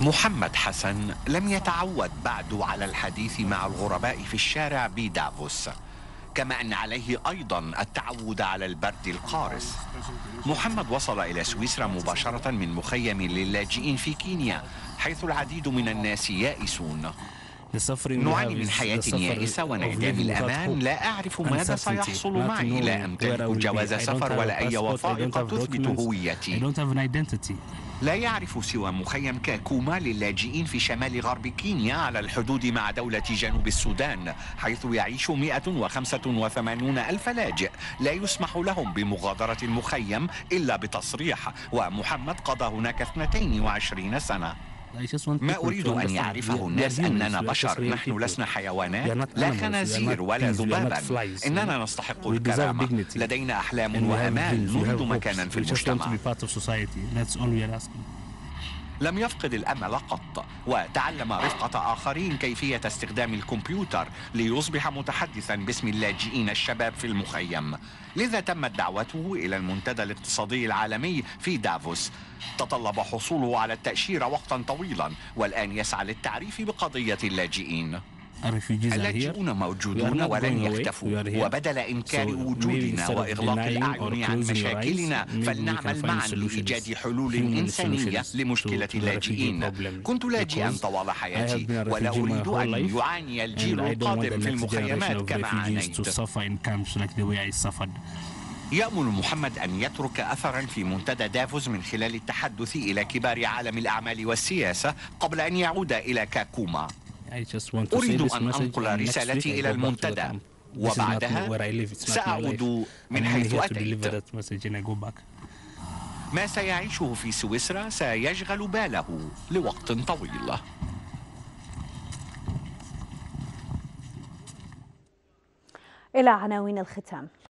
محمد حسن لم يتعود بعد على الحديث مع الغرباء في الشارع بدافوس كما أن عليه أيضا التعود على البرد القارس. محمد وصل إلى سويسرا مباشرة من مخيم للاجئين في كينيا حيث العديد من الناس يائسون. نعاني من حياة يائسة وانعدام الأمان. لا أعرف ماذا سيحصل معي لا أمتلك جواز سفر ولا أي وثائق تثبت هويتي. لا يعرف سوى مخيم كاكوما للاجئين في شمال غرب كينيا على الحدود مع دولة جنوب السودان حيث يعيش 185 ألف لاجئ. لا يسمح لهم بمغادرة المخيم إلا بتصريح ومحمد قضى هناك 22 سنة. ما أريد أن يعرفه الناس أننا بشر نحن لسنا حيوانات لا خنازير ولا ذبابا إننا نستحق الكرامة لدينا أحلام وأمال نريد مكانا في المجتمع لم يفقد الأمل قط وتعلم رفقة آخرين كيفية استخدام الكمبيوتر ليصبح متحدثا باسم اللاجئين الشباب في المخيم. لذا تمت دعوته إلى المنتدى الاقتصادي العالمي في دافوس. تطلب حصوله على التأشيرة وقتا طويلا والآن يسعى للتعريف بقضية اللاجئين. اللاجئون موجودون ولن يختفوا وبدل إنكار وجودنا وإغلاق الأعين عن مشاكلنا فلنعمل معا لإيجاد حلول إنسانية لمشكلة اللاجئين. كنت لاجئا طوال حياتي ولا أريد أن يعاني الجيل القادم في المخيمات كما عانيت. يأمل محمد أن يترك أثرا في منتدى دافوز من خلال التحدث إلى كبار عالم الأعمال والسياسة قبل أن يعود إلى كاكوما. أريد أن أنقل رسالتي إلى المنتدى. وبعدها سأعود من حيث أتيت. ما سيعيشه في سويسرا سيشغل باله لوقت طويل. إلى عناوين الختام.